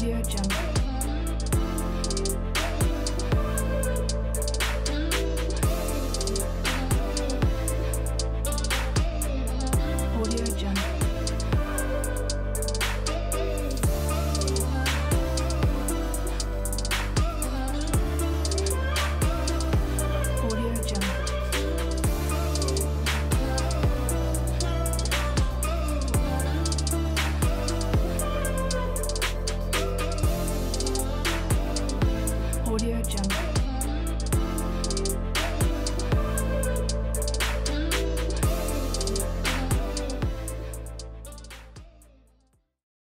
Audio